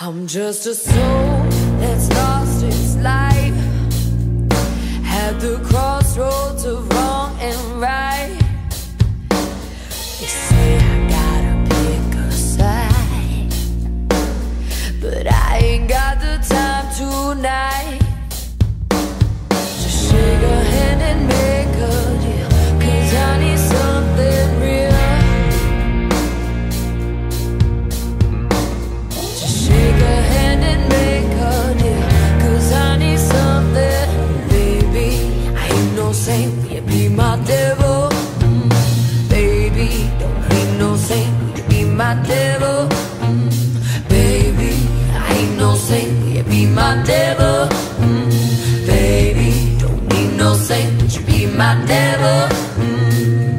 I'm just a soul that's lost its life At the crossroads of wrong and right. They say I gotta pick a side But I ain't got the time tonight saint Will you be my devil? Mm, Baby, don't need no saint Will you be my devil? Mm, Baby, I ain't no saint Will you be my devil? Mm, Baby, don't need no saint you be my devil?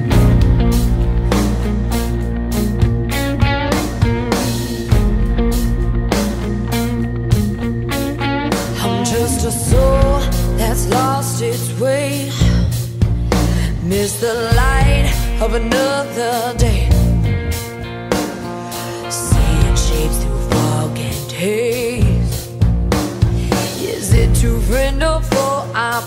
I'm just a soul that's lost its way. Miss the light of another day. Seeing shapes through fog and haze. Is it to friend or foe I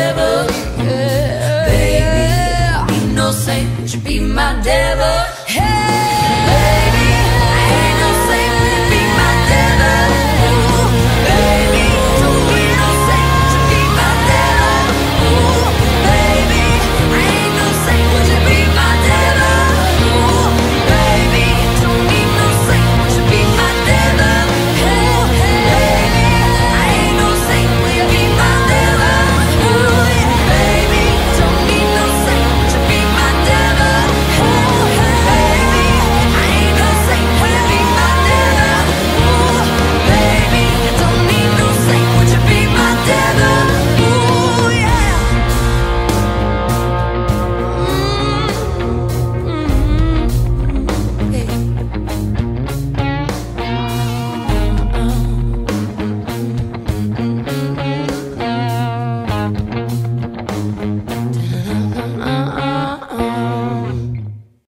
devil. Yeah. Baby, innocent, be my devil. Hey.